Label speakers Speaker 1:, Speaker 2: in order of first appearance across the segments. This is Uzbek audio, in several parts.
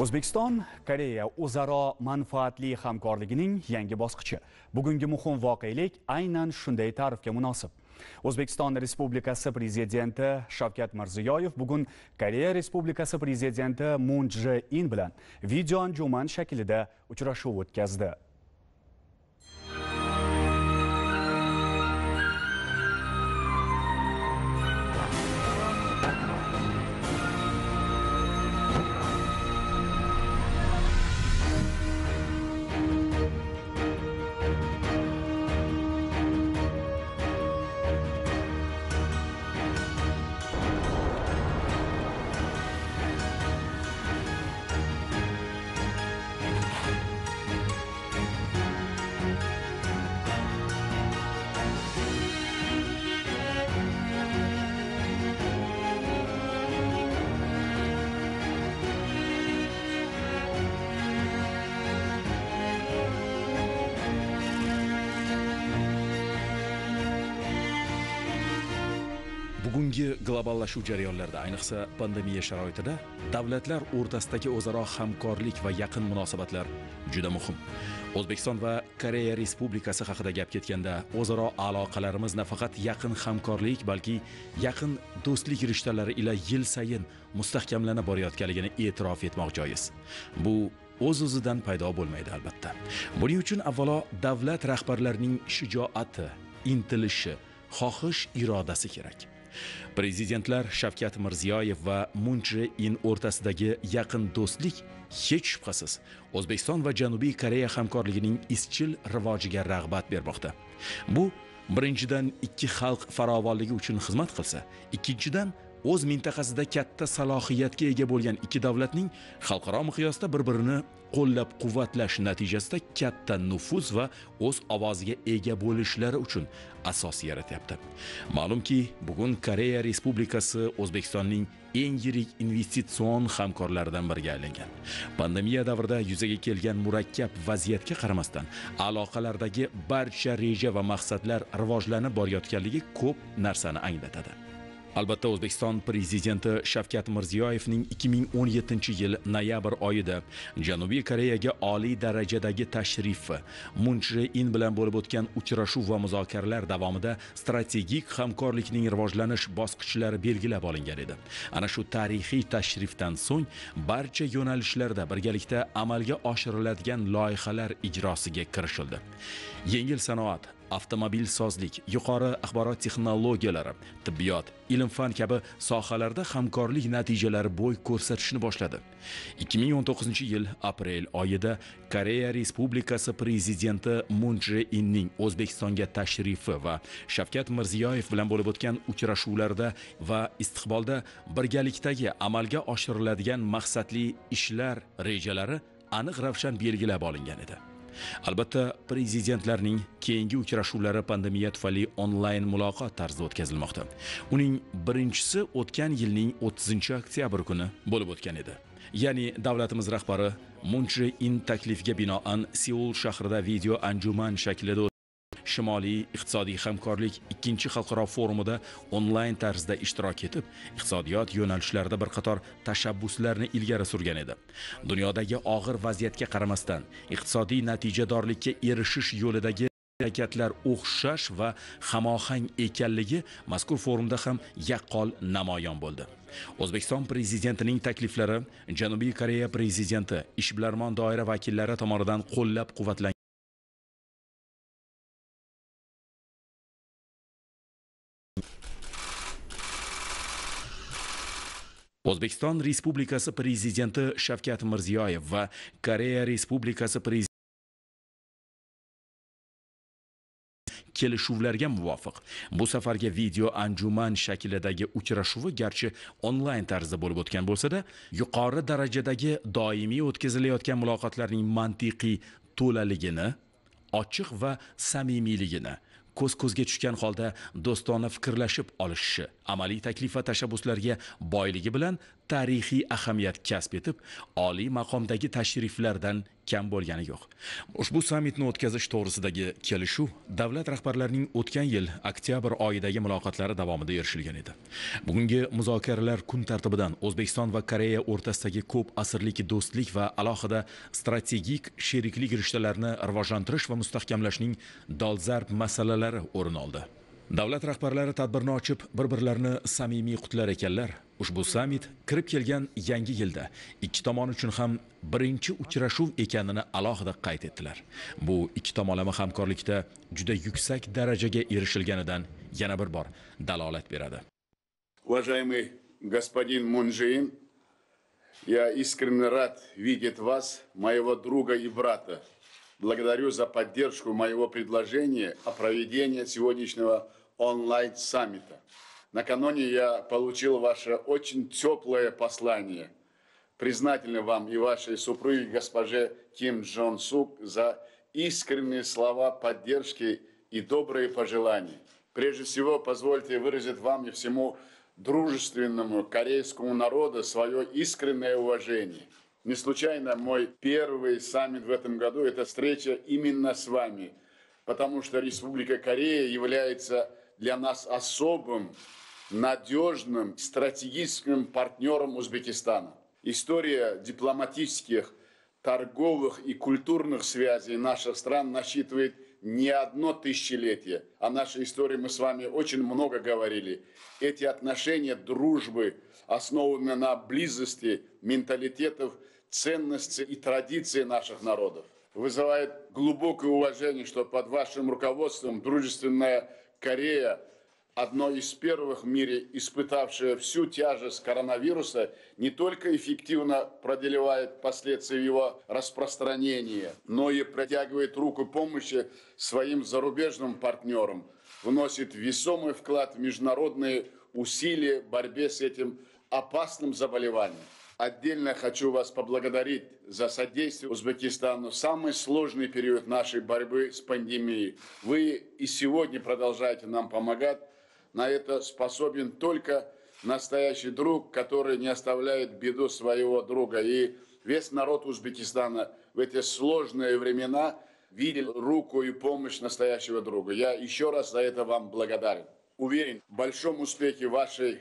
Speaker 1: o'zbekiston koreya o'zaro manfaatli hamkorligining yangi bosqichi. Bugungi muhim voqelik aynan shunday ta'rifga munosib. O'zbekiston respublikasi prezidenti shavkat mirziyoyev bugun koreya respublikasi prezidenti mun jje in bilan video anjuman shaklida uchrashuv o'tkazdi.
Speaker 2: Globallashuv jarayonlarida ayniqsa pandemiya sharoitida davlatlar o'rtasidagi o'zaro hamkorlik va yaqin munosabatlar juda muhim. O'zbekiston va koreya respublikasi haqida gap ketganda o'zaro aloqalarimiz nafaqat yaqin hamkorlik balki yaqin do'stlik rishtalari ila yil sayin mustahkamlana borayotganligini e'tirof etmoq joiz. Bu o'z o'zidan paydo bo'lmaydi albatta. Buning uchun avvalo davlat rahbarlarining shijoati intilishi xohish irodasi kerak. Prezidentlar shavkat mirziyoyev va mun Chje in o'rtasidagi yaqin do'stlik hech shubhasiz. O'zbekiston va janubiy koreya hamkorligining izchil rivojiga rag'bat bermoqda. Bu birinchidan ikki xalq farovonligi uchun xizmat qilsa ikkinchidan o'z mintaqasida katta salohiyatga ega bo'lgan ikki davlatning xalqaro miqyosda bir birini qo'llab quvvatlash natijasida katta nufuz va o'z ovoziga ega bo'lishlari uchun asos yaratyapti. Ma'lumki bugun koreya respublikasi o'zbekistonning eng yirik investitsion hamkorlaridan biriga aylangan. Pandemiya davrida yuzaga kelgan murakkab vaziyatga qaramasdan aloqalardagi barcha reja va maqsadlar rivojlanib borayotganligi ko'p narsani anglatadi. Albatta o'zbekiston prezidenti shavkat mirziyoyevning 2017 yil noyabr oyida janubiy koreyaga oliy darajadagi tashrifi mun in bilan bo'lib o'tgan uchrashuv va muzokaralar davomida strategik hamkorlikning rivojlanish bosqichlari belgilab olingan edi. Ana shu tarixiy tashrifdan so'ng barcha yo'nalishlarda birgalikda amalga oshiriladigan loyihalar ijrosiga kirishildi. Yengil sanoat avtomobilsozlik yuqori axborot texnologiyalari tibbiyot ilm fan kabi sohalarda hamkorlik natijalari bo'y ko'rsatishni boshladi. 2019 yil aprel oyida koreya respublikasi prezidenti mun Chje inning o'zbekistonga tashrifi va shavkat mirziyoyev bilan bo'lib o'tgan uchrashuvlarda va istiqbolda birgalikdagi amalga oshiriladigan maqsadli ishlar rejalari aniq ravshan belgilab olingan edi. Albatta prezidentlarning keyingi uchrashuvlari pandemiya tufayli onlayn muloqot tarzida o'tkazilmoqda. Uning birinchisi o'tgan yilning 30 oktyabr kuni bo'lib o'tgan edi. Ya'ni davlatimiz rahbari mun in taklifiga binoan seul shahrida video anjuman shaklida shimoliy iqtisodiy hamkorlik ikkinchi xalqaro forumida onlayn tarzda ishtirok etib iqtisodiyot yo'nalishlarida bir qator tashabbuslarni ilgari surgan edi. Dunyodagi og'ir vaziyatga qaramasdan iqtisodiy natijadorlikka erishish yo'lidagi harakatlar o'xshash va hamohang ekanligi mazkur forumda ham yaqqol namoyon bo'ldi. O'zbekiston prezidentining takliflari janubiy koreya prezidenti ishbilarmon doira vakillari tomonidan qo'llab quvvatlangan o'zbekiston respublikasi prezidenti shavkat mirziyoyev va koreya respublikasi prezidenti kelishuvlarga muvofiq. Bu safargi video anjuman shaklidagi uchrashuvi garchi onlayn tarzda bo'lib o'tgan bo'lsa-da yuqori darajadagi doimiy o'tkazilayotgan muloqotlarning mantiqiy to'laligini ochiq va samimiyligini ko'z ko'zga tushgan holda do'stona fikrlashib olishishi amaliy taklif va tashabbuslarga boyligi bilan tarixiy ahamiyat kasb etib oliy maqomdagi tashriflardan kam bo'lgani yo'q. Ushbu sammitni o'tkazish to'g'risidagi kelishuv davlat rahbarlarining o'tgan yil oktyabr oyidagi muloqotlari davomida erishilgan edi. Bugungi muzokaralar kun tartibidan o'zbekiston va koreya o'rtasidagi ko'p asrlik do'stlik va alohida strategik sheriklik rishtalarini rivojlantirish va mustahkamlashning dolzarb masalalari o'rin oldi. Davlat rahbarlari tadbirni ochib bir birlarini samimiy qutlar ekanlar. Ushbu sammit kirib kelgan yangi yilda ikki tomon uchun ham birinchi uchrashuv ekanini alohida qayd etdilar. Bu ikki tomonlama hamkorlikda juda yuksak darajaga erishilganidan yana bir bor dalolat beradi.
Speaker 3: Уважаемый господин Мунжиин, я искренне рад видеть вас, моего друга и брата. Благодарю за поддержку моего предложения о проведении сегодняшнего онлайн-саммита. Накануне я получил ваше очень теплое послание. Признательны вам и вашей супруге госпоже Ким Джон Сук за искренние слова поддержки и добрые пожелания. Прежде всего, позвольте выразить вам и всему дружественному корейскому народу свое искреннее уважение. Не случайно мой первый саммит в этом году – это встреча именно с вами, потому что Республика Корея является для нас особым, надежным, стратегическим партнером Узбекистана. История дипломатических, торговых и культурных связей наших стран насчитывает не одно тысячелетие. О нашей истории мы с вами очень много говорили. Эти отношения дружбы основаны на близости менталитетов, ценностей и традиций наших народов. Вызывает глубокое уважение, что под вашим руководством дружественная Корея, одно из первых в мире, испытавшая всю тяжесть коронавируса, не только эффективно проделевает последствия его распространения, но и протягивает руку помощи своим зарубежным партнерам, вносит весомый вклад в международные усилия в борьбе с этим опасным заболеванием. Отдельно хочу вас поблагодарить за содействие Узбекистану в самый сложный период нашей борьбы с пандемией. Вы и сегодня продолжаете нам помогать. На это способен только настоящий друг, который не оставляет беду своего друга. И весь народ Узбекистана в эти сложные времена видел руку и помощь настоящего друга. Я еще раз за это вам благодарен. Уверен в большом успехе вашей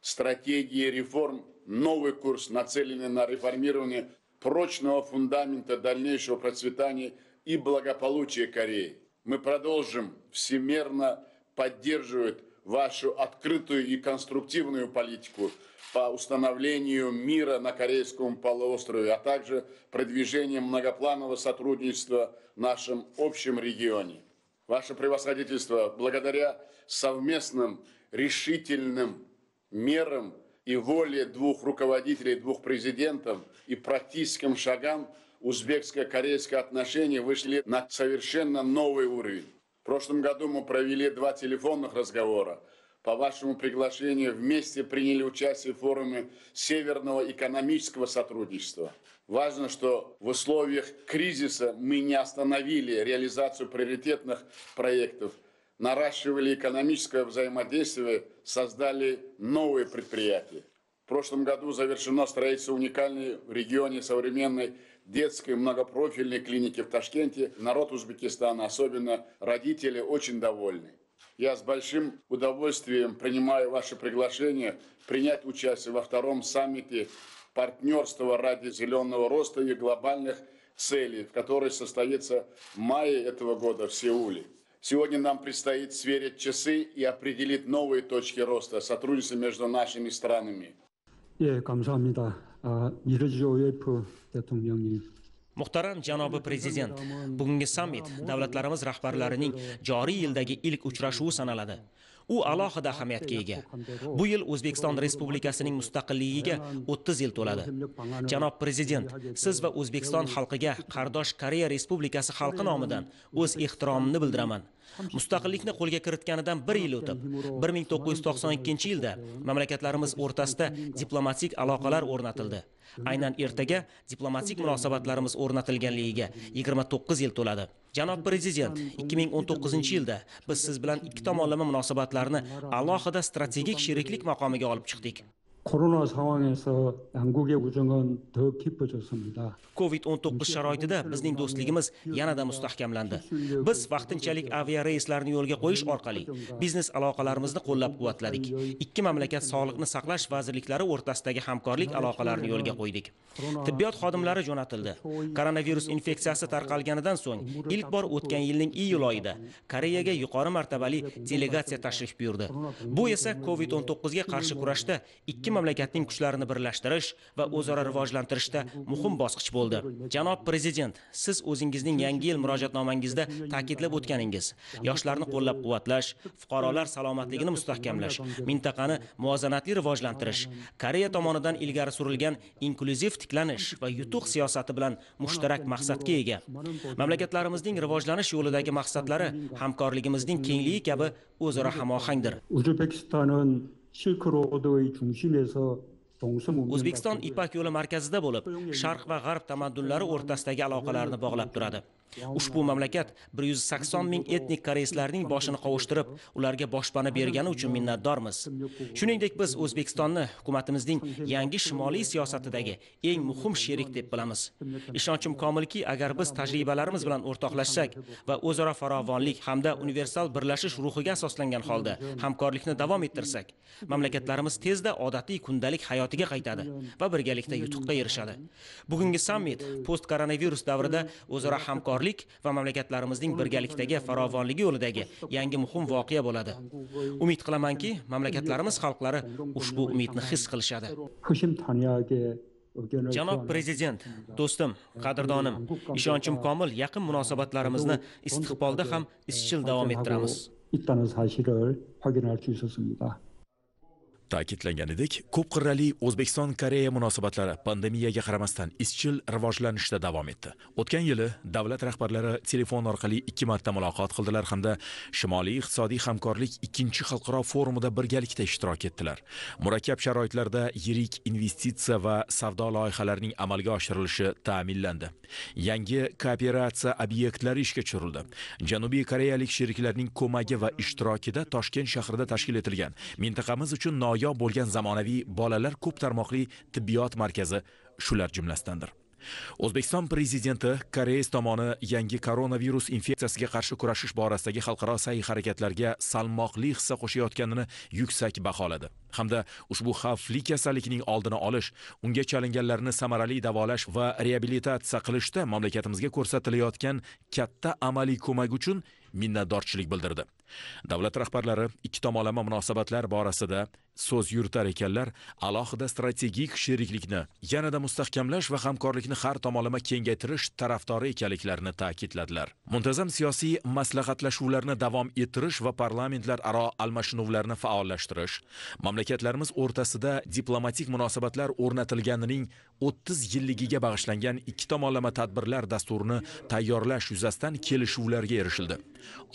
Speaker 3: стратегии реформ новый курс, нацеленный на реформирование прочного фундамента дальнейшего процветания и благополучия Кореи. Мы продолжим всемерно поддерживать вашу открытую и конструктивную политику по установлению мира на Корейском полуострове, а также продвижением многопланового сотрудничества в нашем общем регионе. Ваше превосходительство, благодаря совместным решительным мерам и воле двух руководителей, двух президентов и практическим шагам узбекско-корейские отношения вышли на совершенно новый уровень. В прошлом году мы провели два телефонных разговора. По вашему приглашению вместе приняли участие в форуме Северного экономического сотрудничества. Важно, что в условиях кризиса мы не остановили реализацию приоритетных проектов, наращивали экономическое взаимодействие, создали новые предприятия. В прошлом году завершено строительство уникальной в регионе современной детской многопрофильной клиники в Ташкенте. Народ Узбекистана, особенно родители, очень довольны. Я с большим удовольствием принимаю ваше приглашение принять участие во втором саммите партнерства ради зеленого роста и глобальных целей, в которой состоится в мае этого года в Сеуле. Сегодня нам предстоит сверить часы и определить новые точки роста сотрудничества между нашими странами.
Speaker 4: 예, 감사합니다. 아, 미르지 OF 대통령님.
Speaker 5: muhtaram janobi prezident bugungi sammit davlatlarimiz rahbarlarining joriy yildagi ilk uchrashuvi sanaladi u alohida ahamiyatga ega. bu yil o'zbekiston respublikasining mustaqilligiga 30 yil to'ladi. Janob prezident siz va o'zbekiston xalqiga qardosh koreya respublikasi xalqi nomidan o'z ehtiromimni bildiraman mustaqillikni qo'lga kiritganidan bir yil o'tib 1992 yilda mamlakatlarimiz o'rtasida diplomatik aloqalar o'rnatildi. Aynan ertaga diplomatik munosabatlarimiz o'rnatilganligiga 29 yil to'ladi. Janob prezident 2019 yilda biz siz bilan ikki tomonlama munosabatlarni alohida strategik sheriklik maqomiga olib chiqdik.
Speaker 4: 코로나 상황에서 양국의 우정은 더 깊어졌습니다.
Speaker 5: covid-19 sharoitida bizning do'stligimiz yanada mustahkamlandi biz vaqtinchalik aviareyslarni yo'lga qo'yish orqali biznes aloqalarimizni qo'llab-quvvatladik ikki mamlakat sog'liqni saqlash vazirliklari o'rtasidagi hamkorlik aloqalarini yo'lga qo'ydik tibbiyot xodimlari jo'natildi koronavirus infeksiyasi tarqalganidan so'ng ilk bor o'tgan yilning iyul oyida koreyaga yuqori martabali delegatsiya tashrif buyurdi bu esa covid-19 ga qarshi kurashda ikki mamlakatning kuchlarini birlashtirish va o'zaro rivojlantirishda muhim bosqich bo'ldi. Janob prezident siz o'zingizning yangi yil murojaatnomangizda ta'kidlab o'tganingiz. Yoshlarni qo'llab-quvvatlash fuqarolar salomatligini mustahkamlash mintaqani muvozanatli rivojlantirish koreya tomonidan ilgari surilgan inklyuziv tiklanish va yutuq siyosati bilan mushtarak maqsadga ega. Mamlakatlarimizning rivojlanish yo'lidagi maqsadlari hamkorligimizning kengligi kabi o'zaro hamohangdir. o'zbekiston ipak yo'li markazida bo'lib sharq va g'arb tamaddunlari o'rtasidagi aloqalarni bog'lab turadi. Ushbu mamlakat 180 ming etnik koreyslarning boshini qovushtirib ularga boshpana bergani uchun minnatdormiz. Shuningdek biz o'zbekistonni hukumatimizning yangi shimoliy siyosatidagi eng muhim sherik deb bilamiz. Ishonchim komilki agar biz tajribalarimiz bilan o'rtoqlashsak va o'zaro farovonlik hamda universal birlashish ruhiga asoslangan holda hamkorlikni davom ettirsak mamlakatlarimiz tezda odatiy kundalik hayotiga qaytadi va birgalikda yutuqqa erishadi. Bugungi sammit post koronavirus davrida o'zaro hamkorlik hamkorlik va mamlakatlarimizning birgalikdagi farovonligi yo'lidagi yangi muhim voqea bo'ladi. umid qilamanki mamlakatlarimiz xalqlari ushbu umidni his qilishadi. Janob prezident do'stim qadrdonim ishonchim komil yaqin munosabatlarimizni istiqbolda ham izchil davom ettiramiz.
Speaker 4: ta'kidlangan
Speaker 2: edik ko'p qirrali o'zbekiston koreya munosabatlari pandemiyaga qaramasdan izchil rivojlanishda davom etdi. O'tgan yili davlat rahbarlari telefon orqali ikki marta muloqot qildilar hamda shimoliy iqtisodiy hamkorlik ikkinchi xalqaro forumida birgalikda ishtirok etdilar. Murakkab sharoitlarda yirik investitsiya va savdo loyihalarining amalga oshirilishi ta'minlandi. Yangi kooperatsiya obyektlari ishga tushirildi. Janubiy koreyalik sheriklarning ko'magi va ishtirokida toshkent shahrida tashkil etilgan mintaqamiz uchun noyob bo'lgan zamonaviy bolalar ko'p tarmoqli tibbiyot markazi shular jumlasidandir. O'zbekiston prezidenti koreys tomoni yangi koronavirus infeksiyasiga qarshi kurashish borasidagi xalqaro sa'y harakatlarga salmoqli hissa qo'shayotganini yuksak baholadi. Hamda ushbu xavfli kasallikning oldini olish unga chalinganlarni samarali davolash va reabilitatsiya qilishda mamlakatimizga ko'rsatilayotgan katta amaliy ko'mak uchun minnatdorchilik bildirdi. Davlat rahbarlari ikki tomonlama munosabatlar borasida so'z yuritar ekanlar alohida strategik sheriklikni yanada mustahkamlash va hamkorlikni har tomonlama kengaytirish tarafdori ekanliklarini ta'kidladilar. Muntazam siyosiy maslahatlashuvlarni davom ettirish va parlamentlararo almashinuvlarni faollashtirish mamlakatlarimiz o'rtasida diplomatik munosabatlar o'rnatilganining 30 yilligiga bag'ishlangan ikki tomonlama tadbirlar dasturini tayyorlash yuzasidan kelishuvlarga erishildi.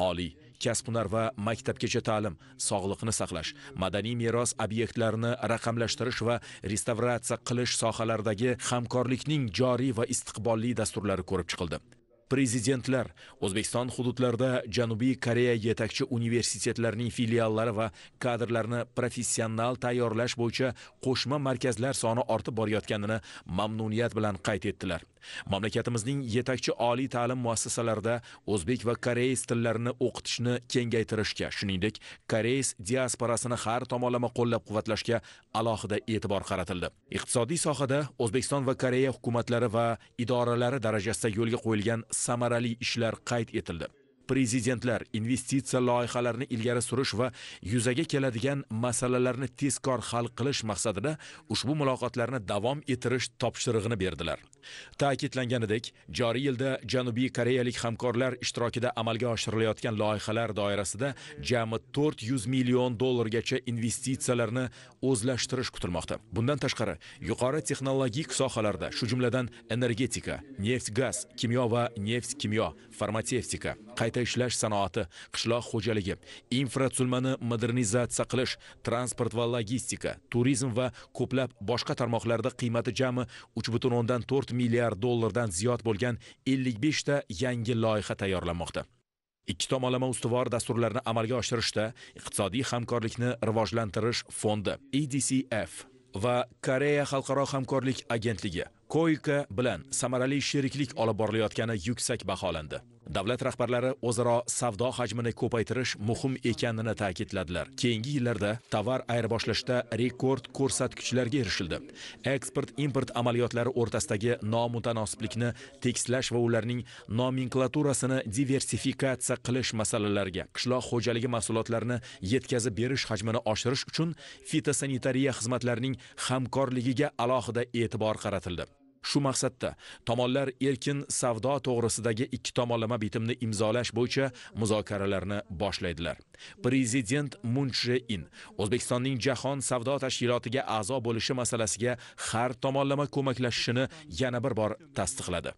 Speaker 2: Oliy kasb hunar va maktabgacha ta'lim sog'liqni saqlash madaniy meros obyektlarini raqamlashtirish va restavratsiya qilish sohalaridagi hamkorlikning joriy va istiqbolli dasturlari ko'rib chiqildi. Prezidentlar. O'zbekiston hududlarida janubiy koreya yetakchi universitetlarining filiallari va kadrlarni professional tayyorlash bo'yicha qo'shma markazlar soni ortib borayotganini mamnuniyat bilan qayd etdilar. Mamlakatimizning yetakchi oliy ta'lim muassasalarida o'zbek va koreys tillarini o'qitishni kengaytirishga shuningdek koreys diasporasini har tomonlama qo'llab-quvvatlashga alohida e'tibor qaratildi. Iqtisodiy sohada o'zbekiston va koreya hukumatlari va idoralari darajasida yo'lga qo'yilgan samarali ishlar qayd etildi. Prezidentlar investitsiya loyihalarini ilgari surish va yuzaga keladigan masalalarni tezkor hal qilish maqsadida ushbu muloqotlarni davom ettirish topshirig'ini berdilar. Ta'kidlanganidek joriy yilda janubiy koreyalik hamkorlar ishtirokida amalga oshirilayotgan loyihalar doirasida jami 400 million dollargacha investitsiyalarni o'zlashtirish kutilmoqda. Bundan tashqari yuqori texnologik sohalarda shu jumladan energetika neft gaz kimyo va neft kimyo farmatsevtika qayta ishlash sanoati qishloq xo'jaligi infratuzilmani modernizatsiya qilish transport va logistika turizm va ko'plab boshqa tarmoqlarda qiymati jami 3,4 milliard dollardan ziyod bo'lgan 55 ta yangi loyiha tayyorlanmoqda. Ikki tomonlama ustuvor dasturlarni amalga oshirishda iqtisodiy hamkorlikni rivojlantirish fondi edcf va koreya xalqaro hamkorlik agentligi koika bilan samarali sheriklik olib borilayotgani yuksak baholandi. Davlat rahbarlari o'zaro savdo hajmini ko'paytirish muhim ekanini ta'kidladilar. Keyingi yillarda tovar ayirboshlashda rekord ko'rsatkichlarga erishildi. Eksport import amaliyotlari o'rtasidagi nomutanosiblikni tekislash va ularning nomenklaturasini diversifikatsiya qilish masalalariga qishloq xo'jaligi mahsulotlarini yetkazib berish hajmini oshirish uchun fitosanitariya xizmatlarining hamkorligiga alohida e'tibor qaratildi. Shu maqsadda. Tomonlar erkin savdo to'g'risidagi ikki tomonlama bitimni imzolash bo'yicha muzokaralarni boshlaydilar. Prezident mun Che in o'zbekistonning jahon savdo tashkilotiga a'zo bo'lishi masalasiga har tomonlama ko'maklashishini yana bir bor tasdiqladi.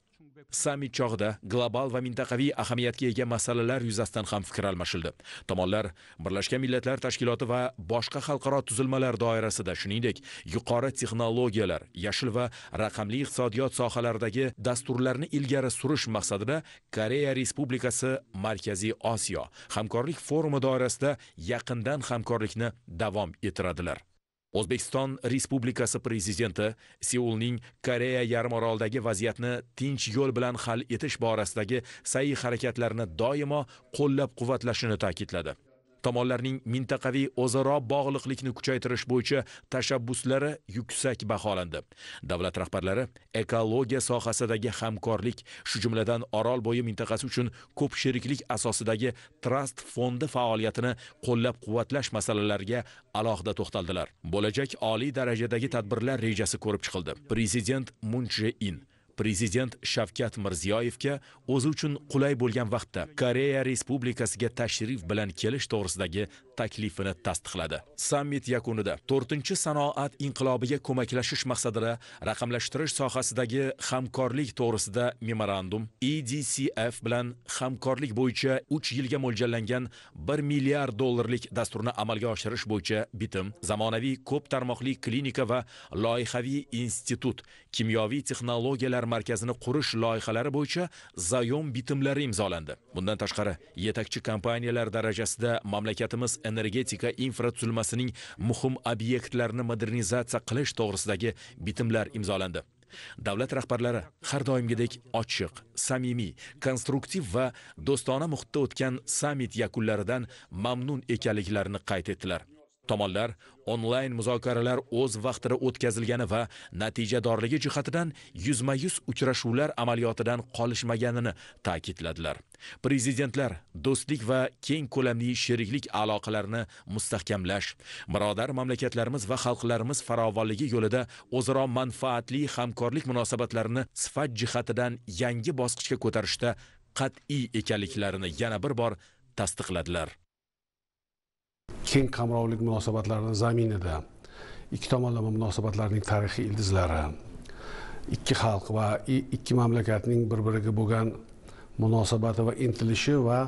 Speaker 2: Sammit chog'ida global va mintaqaviy ahamiyatga ega masalalar yuzasidan ham fikr almashildi. Tomonlar birlashgan millatlar tashkiloti va boshqa xalqaro tuzilmalar doirasida shuningdek yuqori texnologiyalar yashil va raqamli iqtisodiyot sohalaridagi dasturlarni ilgari surish maqsadida koreya respublikasi markaziy osiyo hamkorlik forumi doirasida yaqindan hamkorlikni davom ettiradilar. O'zbekiston respublikasi prezidenti seulning koreya yarimoroldagi vaziyatni tinch yo'l bilan hal etish borasidagi sa'y harakatlarini doimo qo'llab quvvatlashini ta'kidladi. Tomonlarning mintaqaviy o'zaro bog'liqlikni kuchaytirish bo'yicha tashabbuslari yuksak baholandi. Davlat rahbarlari ekologiya sohasidagi hamkorlik shu jumladan orol bo'yi mintaqasi uchun ko'p sheriklik asosidagi trust fondi faoliyatini qo'llab quvvatlash masalalariga alohida to'xtaldilar. Bo'lajak oliy darajadagi tadbirlar rejasi ko'rib chiqildi. Prezident mun in prezident shavkat mirziyoyevga o'zi uchun qulay bo'lgan vaqtda koreya respublikasiga tashrif bilan kelish to'g'risidagi taklifini tasdiqladi. Sammit yakunida to'rtinchi sanoat inqilobiga ko'maklashish maqsadida raqamlashtirish sohasidagi hamkorlik to'g'risida memorandum edcf bilan hamkorlik bo'yicha uch yilga mo'ljallangan bir milliard dollarlik dasturni amalga oshirish bo'yicha bitim zamonaviy ko'p tarmoqli klinika va loyihaviy institut kimyoviy texnologiyalar markazini qurish loyihalari bo'yicha zayom bitimlari imzolandi. Bundan tashqari yetakchi kompaniyalar darajasida mamlakatimiz energetika infratuzilmasining muhim obyektlarini modernizatsiya qilish to'g'risidagi bitimlar imzolandi. Davlat rahbarlari har doimgidek ochiq samimiy konstruktiv va do'stona muhitda o'tgan sammit yakunlaridan mamnun ekanliklarini qayd etdilar. Tomonlar onlayn muzokaralar o'z vaqtida o'tkazilgani va natijadorligi jihatidan yuzma yuz uchrashuvlar amaliyotidan qolishmaganini ta'kidladilar. Prezidentlar do'stlik va keng ko'lamli sheriklik aloqalarini mustahkamlash birodar mamlakatlarimiz va xalqlarimiz farovonligi yo'lida o'zaro manfaatli hamkorlik munosabatlarini sifat jihatidan yangi bosqichga ko'tarishda qat'iy ekanliklarini yana bir bor tasdiqladilar.
Speaker 6: Keng qamrovli munosabatlarni zaminida ikki tomonlama munosabatlarning tarixiy ildizlari ikki xalq va ikki mamlakatning bir biriga bo'lgan munosabati va intilishi va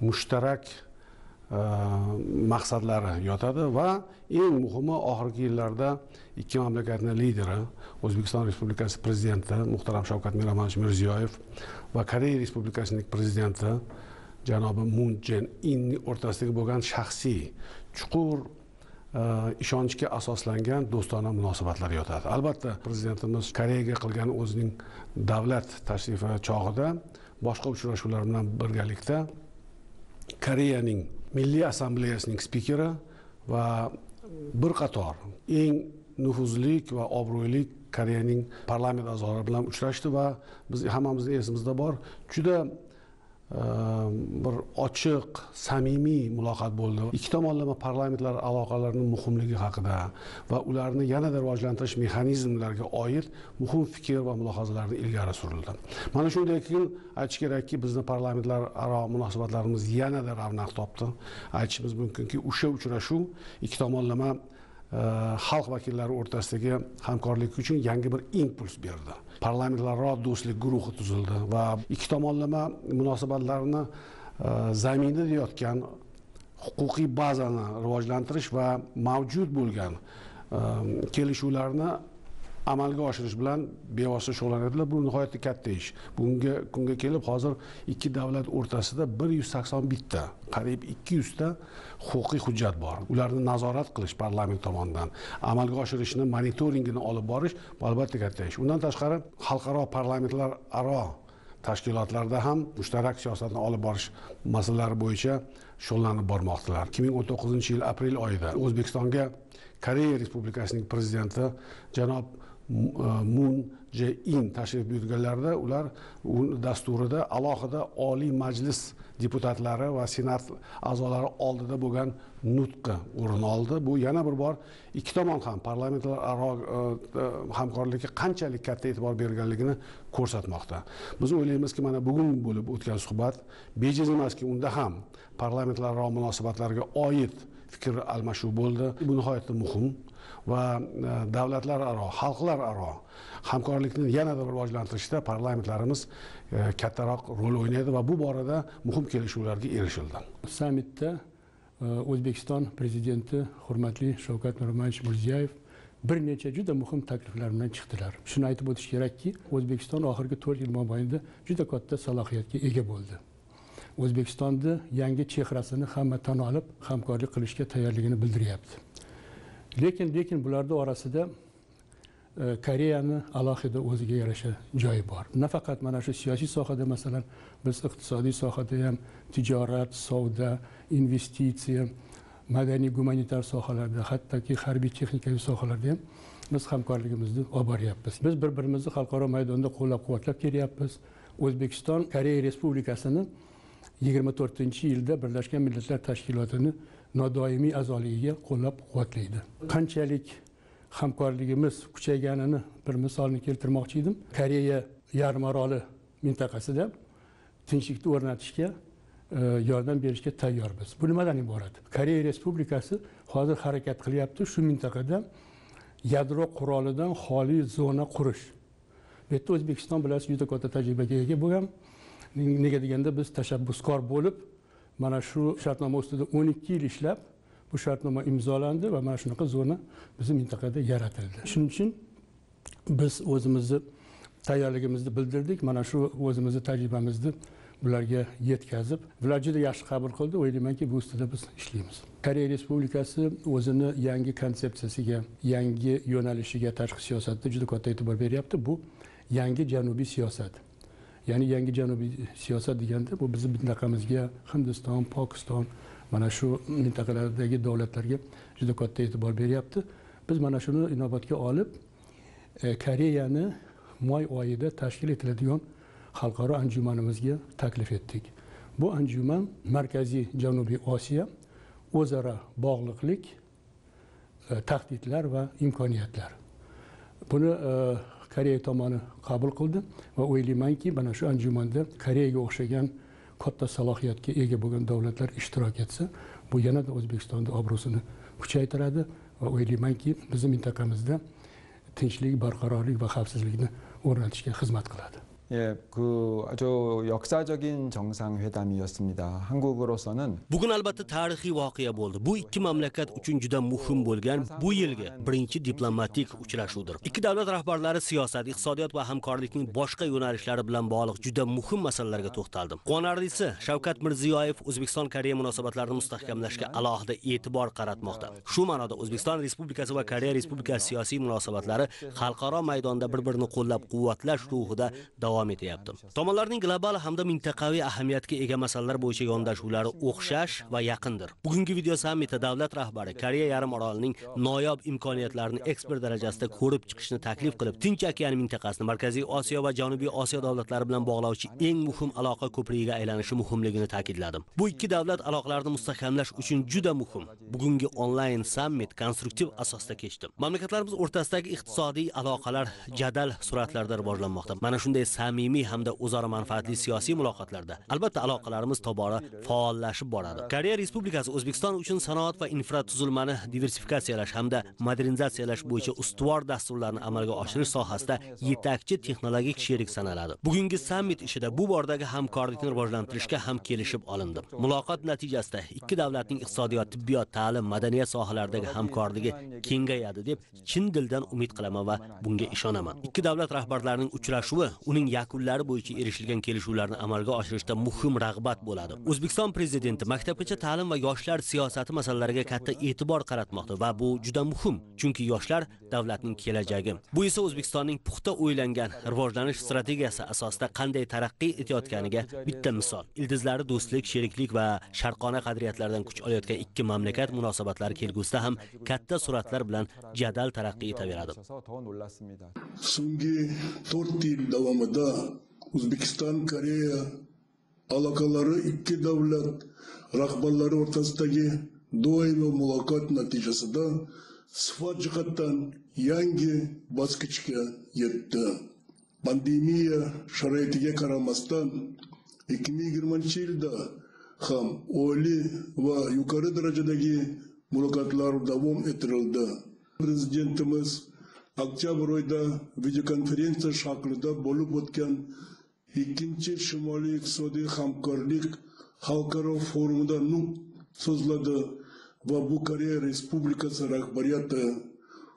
Speaker 6: mushtarak e, maqsadlari yotadi va eng muhimi oxirgi yillarda ikki mamlakatni lideri o'zbekiston respublikasi prezidenti muhtaram shavkat miromonovich mirziyoyev va koreya respublikasining prezidenti janobi mun chen inni o'rtasidagi bo'lgan shaxsiy chuqur e, ishonchga asoslangan do'stona munosabatlar yotadi. Albatta prezidentimiz koreyaga qilgan o'zining davlat tashrifi chog'ida boshqa uchrashuvlar bilan birgalikda koreyaning milliy assambleyasining spikeri va bir qator eng nufuzli va obro'li koreyaning parlament a'zolari bilan uchrashdi va biz hammamizni esimizda bor. Juda Ehm, bir ochiq samimiy muloqot bo'ldi. Ikki tomonlama parlamentlar aloqalarining muhimligi haqida va ularni yanada rivojlantirish mexanizmlariga oid muhim fikr va mulohazalarni ilgari surildi. Mana shundan keyin aytish kerakki bizni parlamentlararo munosabatlarimiz yanada ravnaq topdi. Aytishimiz mumkinki o'sha uchrashuv ikki tomonlama ehm, xalq vakillari o'rtasidagi hamkorlik uchun yangi bir impuls berdi. Parlamentlararo do'stlik guruhi tuzildi va ikki tomonlama munosabatlarni e, zamini deyotgan huquqiy bazani rivojlantirish va mavjud bo'lgan e, kelishuvlarni amalga oshirish bilan bevosita shug'ullanadilar. Bu nihoyatda katta ish. Bugungi kunga kelib hozir ikki davlat o'rtasida bir yuz sakson bitta qariyb ikki yuzta huquqiy hujjat bor. Ularni nazorat qilish parlament tomonidan amalga oshirishni monitoringini olib borish bu albatta katta ish. Undan tashqari xalqaro parlamentlar aro tashkilotlarda ham mushtarak siyosatni olib borish masalalari bo'yicha shug'ullanib bormoqdalar. ikki ming o'n to'qqizinchi yil aprel oyida o'zbekistonga koreya respublikasining prezidenti janob mun e, je in tashrif buyurganlarida ular dasturida alohida oliy majlis deputatlari va senat a'zolari oldida bo'lgan nutqi o'rin oldi. Bu yana bir bor ikki tomon ham parlamentlararo e, e, hamkorlikka qanchalik katta e'tibor berganligini ko'rsatmoqda. Biz o'ylaymizki mana bugun bo'lib o'tgan suhbat bejiz emaski unda ham parlamentlararo munosabatlarga oid fikr almashuv bo'ldi. Bu nihoyatda muhim. Va e, davlatlararo xalqlararo hamkorlikni yanada rivojlantirishda parlamentlarimiz e, kattaroq rol o'ynaydi va bu borada muhim kelishuvlarga erishildi.
Speaker 7: Sammitda e, o'zbekiston prezidenti hurmatli shavkat nurmanovich mirziyoyev bir necha juda muhim takliflar bilan chiqdilar. Shuni aytib o'tish kerakki o'zbekiston oxirgi to'rt yil mobaynida juda katta salohiyatga ega bo'ldi. O'zbekistonni yangi chehrasini hamma tan olib hamkorlik qilishga tayyorligini bildiryapti. Lekin lekin bularni orasida e, koreyani alohida o'ziga yarasha joyi bor. Nafaqat mana shu siyosiy sohada masalan biz iqtisodiy sohada ham tijorat savdo investitsiya madaniy gumanitar sohalarda hattoki harbiy texnikaviy sohalarda ham biz hamkorligimizni olib boryapmiz. Biz bir birimizni xalqaro maydonda qo'llab quvvatlab kelyapmiz o'zbekiston koreya respublikasini yigirma to'rtinchi yilda birlashgan millatlar tashkilotini nodoimiy a'zoligiga qo'llab quvvatlaydi qanchalik hamkorligimiz kuchayganini bir misolni keltirmoqchi edim. Koreya yarim oroli mintaqasida tinchlikni o'rnatishga e, yordam berishga tayyormiz. Bu nimadan iborat? Koreya respublikasi hozir harakat qilyapti shu mintaqada yadro qurolidan xoli zona qurish. Bu yerda o'zbekiston bilasiz juda katta tajribaga ega bo'lgan. Nega deganda biz tashabbuskor bo'lib mana shu shartnoma ustida o'n ikki yil ishlab bu shartnoma imzolandi va mana shunaqa zona bizni mintaqada yaratildi. Shuning uchun biz o'zimizni tayyorligimizni bildirdik. Mana shu o'zimizni tajribamizni bularga yetkazib bular juda yaxshi qabul qildi. O'ylaymanki bu ustida biz ishlaymiz. Koreya respublikasi o'zini yangi konsepsiyasiga yangi yo'nalishiga tashqi siyosatda juda katta e'tibor beryapti. Bu yangi janubiy siyosat. Ya'ni yangi janubiy siyosat deganda bu bizni mintaqamizga hindiston pokiston mana shu mintaqalardagi davlatlarga juda katta e'tibor beryapti. Biz mana shuni inobatga olib e, koreyani may oyida tashkil etiladigan xalqaro anjumanimizga taklif etdik. Bu anjuman markaziy janubiy osiyo o'zaro bog'liqlik e, tahdidlar va imkoniyatlar. Buni e, koreya tomoni qabul qildi va o'ylaymanki mana shu anjumanda koreyaga o'xshagan katta salohiyatga ega bo'lgan davlatlar ishtirok etsa bu yanada o'zbekistonni obro'sini kuchaytiradi va o'ylaymanki bizni mintaqamizda tinchlik barqarorlik va xavfsizlikni o'rnatishga xizmat qiladi.
Speaker 8: 예, 그 아주 역사적인 정상회담이었습니다. 한국으로서는
Speaker 9: bugun albatta tarixiy voqea bo'ldi bu ikki mamlakat uchun juda muhim bo'lgan bu yilgi birinchi diplomatik uchrashuvdir ikki davlat rahbarlari siyosat iqtisodiyot va hamkorlikning boshqa yo'nalishlari bilan bog'liq juda muhim masalalarga to'xtaldi quvonarlisi shavkat mirziyoyev o'zbekiston koreya munosabatlarini mustahkamlashga alohida e'tibor qaratmoqda shu ma'noda o'zbekiston respublikasi va koreya respublikasi siyosiy munosabatlari xalqaro maydonda bir birini qo'llab quvvatlash ruhida davom davom etyapti. Tomonlarning global hamda mintaqaviy ahamiyatga ega masalalar bo'yicha yondashuvlari o'xshash va yaqindir. Bugungi video sammitda davlat rahbari koreya yarim orolining noyob imkoniyatlarini ekspert darajasida ko'rib chiqishni taklif qilib tinch okeani mintaqasini markaziy osiyo va janubiy osiyo davlatlari bilan bog'lovchi eng muhim aloqa ko'prigiga aylanishi muhimligini ta'kidladi bu ikki davlat aloqalarini mustahkamlash uchun juda muhim. Bugungi onlayn sammit konstruktiv asosda kechdi. Mamlakatlarimiz o'rtasidagi iqtisodiy aloqalar jadal sur'atlarda rivojlanmoqda. Mana shunday samimiy hamda o'zaro manfaatli siyosiy muloqotlarda. Albatta aloqalarimiz tobora faollashib boradi. Koreya respublikasi o'zbekiston uchun sanoat va infratuzilmani diversifikatsiyalash hamda modernizatsiyalash bo'yicha ustuvor dasturlarni amalga oshirish sohasida yetakchi texnologik sherik sanaladi. Bugungi sammit ishida bu boradagi hamkorlikni rivojlantirishga ham kelishib olindi. Muloqot natijasida ikki davlatning iqtisodiyot tibbiyot ta'lim madaniyat sohalaridagi hamkorligi kengayadi deb chin dildan umid qilaman va bunga ishonaman. Ikki davlat rahbarlarining uchrashuvi uning yakunlari bo'yicha erishilgan kelishuvlarni amalga oshirishda muhim rag'bat bo'ladi. O'zbekiston prezidenti maktabgacha ta'lim va yoshlar siyosati masalalariga katta e'tibor qaratmoqda va bu juda muhim chunki yoshlar davlatning kelajagi. Bu esa o'zbekistonning puxta o'ylangan rivojlanish strategiyasi asosida qanday taraqqiy etayotganiga bitta misol. Ildizlari do'stlik sheriklik va sharqona qadriyatlardan kuch olayotgan ikki mamlakat munosabatlari kelgusida ham katta sur'atlar bilan jadal taraqqiy etaveradi.
Speaker 10: So'nggi to'rt yil davomida o'zbekiston koreya aloqalari ikki davlat rahbarlari o'rtasidagi doimiy muloqot natijasida sifat jihatdan yangi bosqichga yetdi. Pandemiya sharoitiga qaramasdan 2020 yilda ham oliy va yuqori darajadagi muloqotlar davom ettirildi. Prezidentimiz oktyabr oyida videokonferensiya shaklida bo'lib o'tgan ikkinchi shimoliy iqtisodiy hamkorlik xalqaro forumida nutq so'zladi va bu koreya respublikasi rahbariyati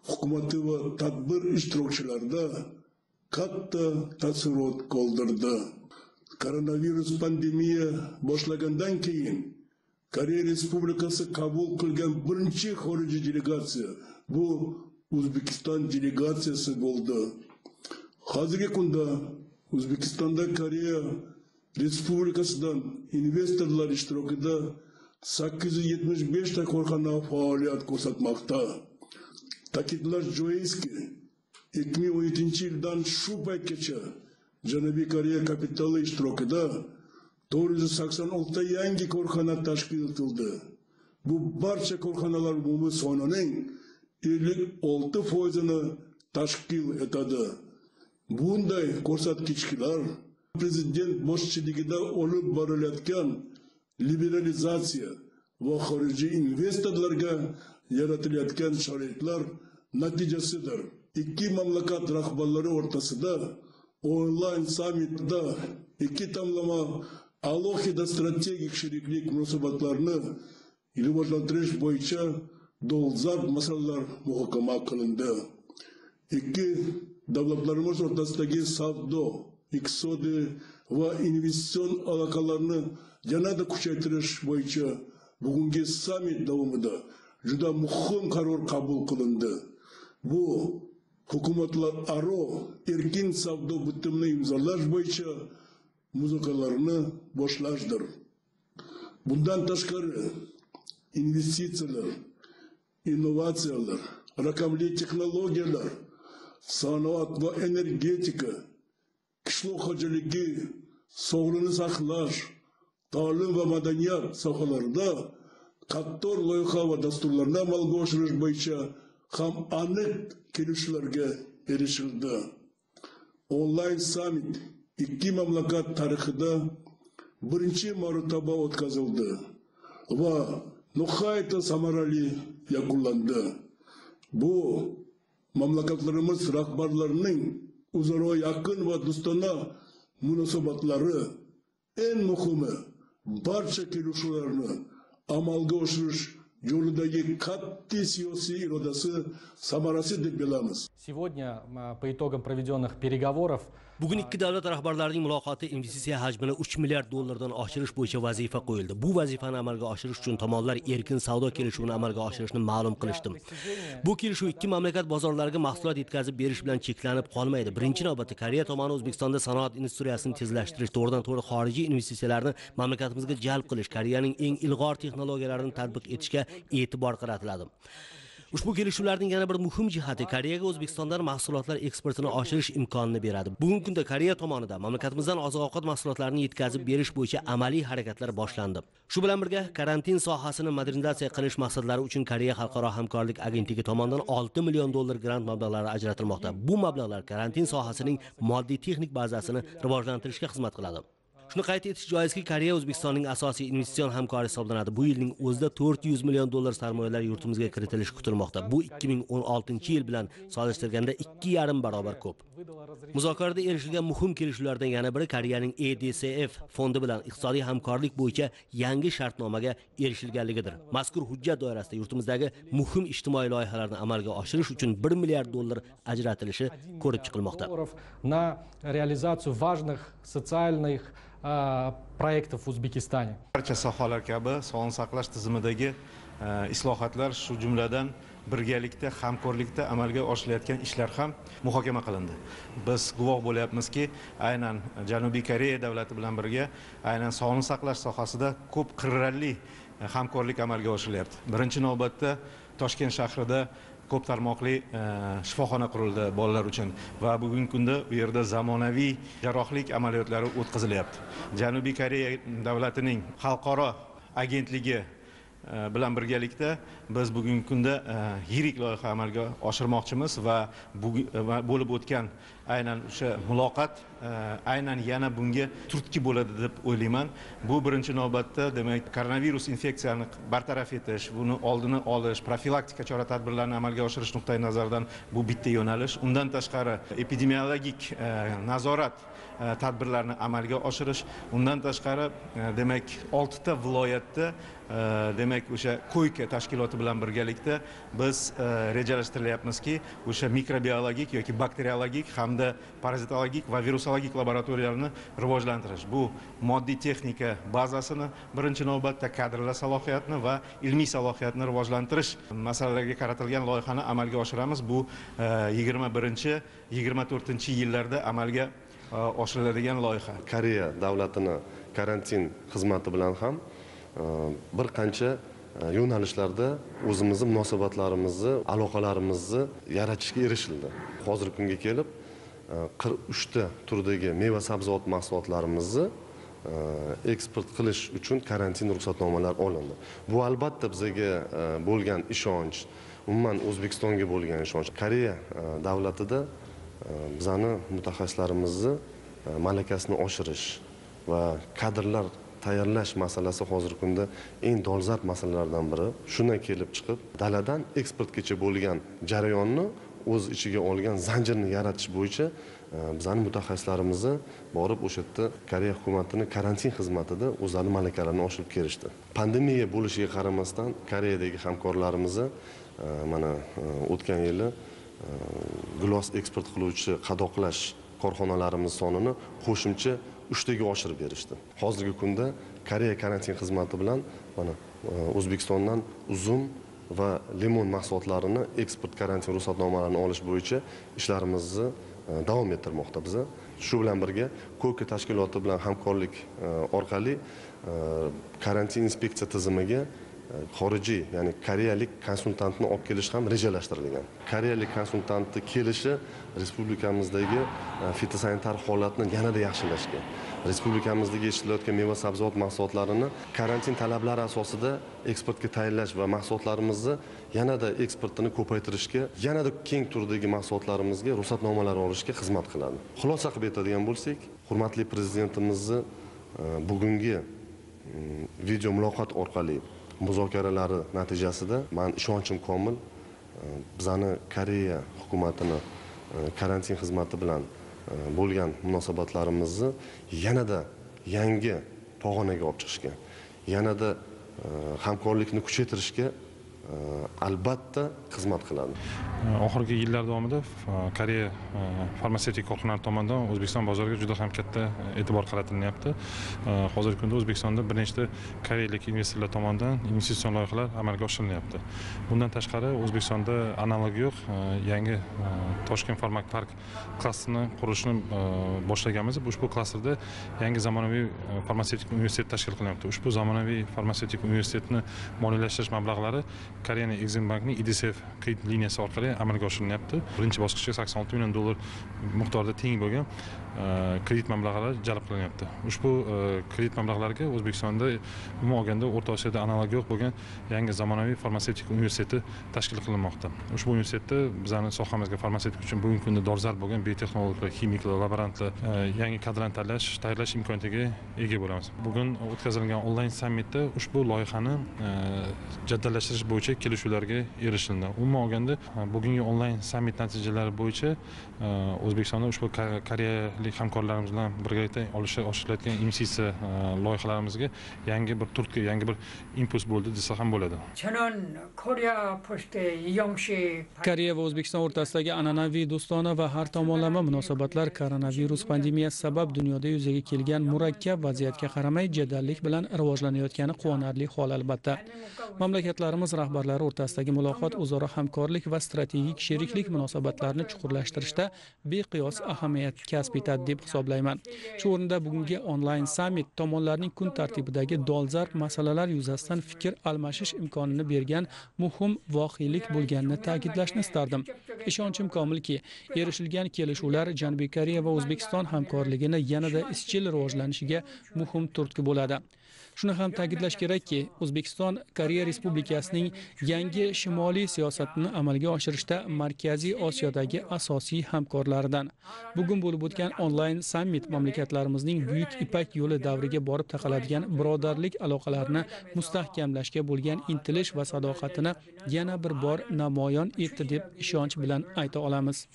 Speaker 10: hukumati va tadbir ishtirokchilarida katta taassurot qoldirdi. Koronavirus pandemiya boshlagandan keyin koreya respublikasi qabul qilgan birinchi xorijiy delegatsiya bu o'zbekiston delegatsiyasi bo'ldi hozirgi kunda o'zbekistonda koreya respublikasidan investorlar ishtirokida sakkiz yuz yetmish beshta korxona faoliyat ko'rsatmoqda ta'kidlash joizki ikki ming o'n yettinchi yildan shu koreya kapitali ishtirokida to'rt yuz sakson oltita yangi korxona tashkil etildi. Bu barcha korxonalar umumiy sonining ерлік 6 пайызыны ташкил етады. Бұндай көрсеткішкілер президент мәсжидігіде олып барылаткан либерализация ва хорижи инвесторларға яратылаткан шарайтлар нәтижесідір. Икки мамлакат рахбарлары ортасыда онлайн саммитта икки тамлама алохида стратегик шириклик мусабатларны или вот на трэш бойча dolzarb masalalar muhokama qilindi ikki davlatlarimiz o'rtasidagi savdo iqtisodiy va investitsion aloqalarni yanada kuchaytirish bo'yicha bugungi sammit davomida juda muhim qaror qabul qilindi bu hukumatlar aro erkin savdo bitimni imzolash bo'yicha muzokaralarni boshlashdir. Bundan tashqari investitsiyalar innovatsiyalar raqamli texnologiyalar sanoat va energetika qishloq xo'jaligi sog'liqni saqlash ta'lim va madaniyat sohalarida qator loyiha va dasturlarni amalga oshirish bo'yicha ham aniq kelishuvlarga erishildi onlayn sammit ikki mamlakat tarixida birinchi marotaba o'tkazildi va nihoyatda samarali yakunlandi bu mamlakatlarimiz rahbarlarining o'zaro yaqin va do'stona munosabatlari eng muhimi barcha kelishuvlarni amalga oshirish yo'lidagi qat'iy siyosiy irodasi samarasi deb bilamiz.
Speaker 11: Сегодня по итогам проведенных переговоров
Speaker 9: bugun ikki davlat rahbarlarining muloqoti investitsiya hajmini 3 milliard dollardan oshirish bo'yicha vazifa qo'yildi. Bu vazifani amalga oshirish uchun tomonlar erkin savdo kelishuvini amalga oshirishni ma'lum qilishdi. Bu kelishuv ikki mamlakat bozorlariga mahsulot yetkazib berish bilan cheklanib qolmaydi. Birinchi navbatda koreya tomoni o'zbekistonda sanoat industriyasini tezlashtirish to'g'ridan to'g'ri xorijiy investitsiyalarni mamlakatimizga jalb qilish koreyaning eng ilg'or texnologiyalarini tatbiq etishga e'tibor qaratiladi. Ushbu kelishuvlarning yana bir muhim jihati koreyaga o'zbekistondan mahsulotlar eksportini oshirish imkonini beradi. Bugungi kunda koreya tomonidan mamlakatimizdan oziq ovqat mahsulotlarini yetkazib berish bo'yicha amaliy harakatlar boshlandi. Shu bilan birga karantin sohasini modernizatsiya qilish maqsadlari uchun koreya xalqaro hamkorlik agentligi tomonidan 6 million dollar grant mablag'lari ajratilmoqda. Bu mablag'lar karantin sohasining moddiy texnik bazasini rivojlantirishga xizmat qiladi. Shuni qayd etish joizki koreya o'zbekistonning asosiy investitsion hamkori hisoblanadi. Bu yilning o'zida 400 million dollar sarmoyalar yurtimizga kiritilishi kutilmoqda. Bu 2016 yil bilan solishtirganda 2,5 barobar ko'p. Muzokarada erishilgan muhim kelishuvlardan yana biri koreyaning edcf fondi bilan iqtisodiy hamkorlik bo'yicha yangi shartnomaga erishilganligidir. Mazkur hujjat doirasida yurtimizdagi muhim ijtimoiy loyihalarni amalga oshirish uchun 1 milliard dollar ajratilishi ko'rib chiqilmoqda.
Speaker 11: На реализацию важных социальных проектов в Узбекистане.
Speaker 12: Barcha sohalar kabi sog'liqni saqlash tizimidagi islohotlar shu jumladan birgalikda hamkorlikda amalga oshirilayotgan ishlar ham muhokama qilindi biz guvoh bo'lyapmizki aynan janubiy koreya davlati bilan birga aynan sog'liqni saqlash sohasida ko'p qirrali e, hamkorlik amalga oshirilyapti birinchi navbatda toshkent shahrida ko'p tarmoqli e, shifoxona qurildi bolalar uchun. Va bugungi kunda u yerda zamonaviy jarrohlik amaliyotlari o'tkazilyapti. Janubiy koreya davlatining xalqaro agentligi Э, bilan birgalikda biz bugungi kunda э, yirik loyiha amalga oshirmoqchimiz va bo'lib o'tgan aynan o'sha muloqot э, aynan yana bunga turtki bo'ladi deb o'ylayman. Bu birinchi navbatda demak koronavirus infeksiyani bartaraf etish buni oldini olish profilaktika chora tadbirlarini amalga oshirish nuqtai nazaridan bu bitta yo'nalish. Undan tashqari epidemiologik nazorat E, tadbirlarni amalga oshirish. Undan tashqari e, demak oltita viloyatda e, demak o'sha koyka tashkiloti bilan birgalikda biz rejalashtirilyapmizki o'sha mikrobiologik yoki bakteriologik hamda parazitologik va virusologik laboratoriyalarni rivojlantirish. Bu moddiy texnika bazasini birinchi navbatda kadrlar salohiyatini va ilmiy salohiyatni rivojlantirish masalalariga qaratilgan loyihani amalga oshiramiz. Bu yigirma birinchi yigirma to'rtinchi yillarda amalga oshiriladigan loyiha.
Speaker 13: Koreya davlatini karantin xizmati bilan ham e, bir qancha e, yo'nalishlarda o'zimizni munosabatlarimizni aloqalarimizni yaratishga erishildi. Hozirgi kunga kelib e, qirq uchta turdagi meva sabzavot mahsulotlarimizni eksport qilish uchun karantin ruxsatnomalari olindi. Bu albatta bizaga bo'lgan ishonch umuman o'zbekistonga bo'lgan ishonch. Koreya davlatida Э, bizani mutaxassislarimizni e, malakasini oshirish va kadrlar tayyorlash masalasi hozirgi kunda eng dolzarb masalalardan biri. Shundan kelib chiqib daladan eksportgacha bo'lgan jarayonni o'z ichiga olgan zanjirni yaratish bo'yicha e, bizani mutaxassislarimizni borib o'sha yerda koreya hukumatini karantin xizmatida o'zlarini malakalarini oshirib kelishdi. Pandemiya bo'lishiga qaramasdan koreyadagi hamkorlarimizni e, mana o'tgan yili Э, gilos eksport qiluvchi qadoqlash korxonalarimiz sonini qo'shimcha uchtaga oshirib berishdi. Hozirgi kunda koreya karantin xizmati bilan mana e, o'zbekistondan uzum va limon mahsulotlarini eksport karantin ruxsatnomalarini olish bo'yicha ishlarimizni e, davom ettirmoqda biza. Shu bilan birga ko'ka tashkiloti bilan hamkorlik e, orqali karantin inspeksiya tizimiga xorijiy ya'ni koreyalik konsultantni olib kelish ham rejalashtirilgan. Koreyalik konsultantni kelishi respublikamizdagi e, fitosanitar holatni yanada yaxshilashga respublikamizdagi yetishtirilayotgan meva sabzavot mahsulotlarini karantin talablari asosida eksportga tayyorlash va mahsulotlarimizni yanada eksportini ko'paytirishga yanada keng turdagi mahsulotlarimizga ruxsatnomalar olishga xizmat qiladi. Xulosa qilib aytadigan bo'lsak hurmatli prezidentimizni e, bugungi video muloqot orqali muzokaralari natijasida man ishonchim komil. Bizani koreya hukumatini e, karantin xizmati bilan e, bo'lgan munosabatlarimizni yanada yangi pog'onaga olib chiqishga yanada e, hamkorlikni kuchaytirishga Э, albatta xizmat qiladi.
Speaker 14: Э, oxirgi yillar davomida э, koreya farmatsevtik korxonalari tomonidan o'zbekiston bozoriga juda ham katta e, e'tibor qaratilyapti hozirgi kunda o'zbekistonda bir nechta koreyalik investorlar tomonidan investitsion loyihalar amalga oshirilyapti. Bundan tashqari o'zbekistonda analogi yo'q e, yangi e, toshkent farmak park klasterini qurishni boshlaganmiz. Ushbu klasterda yangi zamonaviy farmatsevtik universitet tashkil qilinyapti. Ushbu zamonaviy farmatsevtik universitetni moliyalashtirish mablag'lari koreyaning exim bankning idsf kredit liniyasi orqali amalga oshirilyapti. Birinchi bosqichga sakson olti million dollar miqdorida teng bo'lgan. Э, kredit mablag'lari jalb qilinyapti. Ushbu э, kredit mablag'lariga o'zbekistonda umuman olganda o'rta osiyoda analogi yo'q bo'lgan yangi zamonaviy farmatsevtika universiteti tashkil qilinmoqda. Ushbu universitetda bizani sohamizga farmatsevtika uchun bugungi kunda dolzarb bo'lgan biotexnologlar ximiklar laborantlar e, yangi kadrlarni tanlash tayyorlash imkoniyatiga ega bo'lamiz. Bugun o'tkazilgan onlayn sammitda ushbu loyihani e, jadallashtirish bo'yicha kelishuvlarga erishildi. Umuman olganda e, bugungi onlayn sammit natijalari bo'yicha o'zbekistonda ushbu koreya koreyalik hamkorlarimiz bilan birgalikda oshirilayotgan investitsiya loyihalarimizga yangi bir turtki yangi bir impuls bo'ldi desa ham bo'ladi.
Speaker 15: Koreya va o'zbekiston o'rtasidagi an'anaviy do'stona va har tomonlama munosabatlar koronavirus pandemiyasi sabab dunyoda yuzaga kelgan murakkab vaziyatga qaramay jadallik bilan rivojlanayotgani quvonarli hol albatta. Mamlakatlarimiz rahbarlari o'rtasidagi muloqot o'zaro hamkorlik va strategik sheriklik munosabatlarini chuqurlashtirishda beqiyos ahamiyat kasb etadi deb hisoblayman. Shu o'rinda bugungi onlayn sammit tomonlarning kun tartibidagi dolzarb masalalar yuzasidan fikr almashish imkonini bergan muhim voqelik bo'lganini ta'kidlashni istardim. Ishonchim komilki erishilgan kelishuvlar janubiy koreya va o'zbekiston hamkorligini yanada izchil rivojlanishiga muhim turtki bo'ladi. Shuni ham ta'kidlash kerakki o'zbekiston koreya respublikasining yangi shimoliy siyosatini amalga oshirishda markaziy osiyodagi asosiy hamkorlaridan. Bugun bo'lib o'tgan onlayn sammit mamlakatlarimizning buyuk ipak yo'li davriga borib taqaladigan birodarlik aloqalarini mustahkamlashga bo'lgan intilish va sadoqatini yana bir bor namoyon etdi deb ishonch bilan ayta olamiz.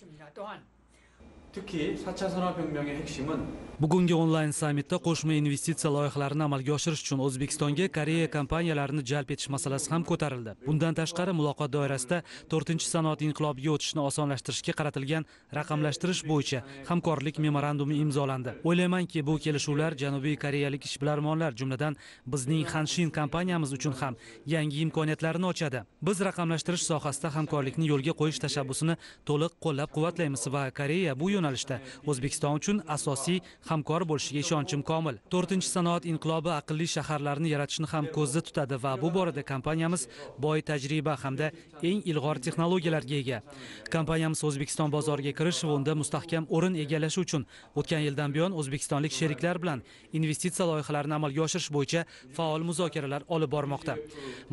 Speaker 16: 특히 4차 산업혁명의 핵심은
Speaker 17: bugungi onlayn sammitda qo'shma investitsiya loyihalarini amalga oshirish uchun o'zbekistonga koreya kompaniyalarini jalb etish masalasi ham ko'tarildi bundan tashqari muloqot doirasida to'rtinchi sanoat inqilobiga o'tishni osonlashtirishga qaratilgan raqamlashtirish bo'yicha hamkorlik memorandumi imzolandi o'ylaymanki bu kelishuvlar janubiy koreyalik ishbilarmonlar jumladan bizning hanshin kompaniyamiz uchun ham yangi imkoniyatlarni ochadi biz raqamlashtirish sohasida hamkorlikni yo'lga qo'yish tashabbusini to'liq qo'llab quvvatlaymiz va koreya bu yo'nalishda. O'zbekiston uchun asosiy hamkor bo'lishiga ishonchim komil. To'rtinchi sanoat inqilobi aqlli shaharlarni yaratishni ham ko'zda tutadi va bu borada kompaniyamiz boy tajriba hamda eng ilg'or texnologiyalarga ega. Kompaniyamiz o'zbekiston bozoriga kirish va unda mustahkam o'rin egallashi uchun o'tgan yildan buyon o'zbekistonlik sheriklar bilan investitsiya loyihalarini amalga oshirish bo'yicha faol muzokaralar olib bormoqda.